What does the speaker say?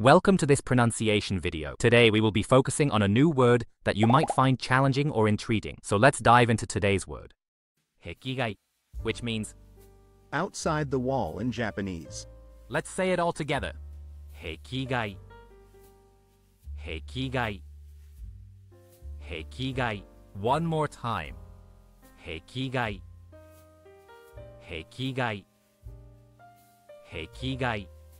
Welcome to this pronunciation video. Today we will be focusing on a new word that you might find challenging or intriguing. So let's dive into today's word. Hekigai, which means outside the wall in Japanese. Let's say it all together. Hekigai. Hekigai. Hekigai. One more time. Hekigai. Hekigai. Hekigai.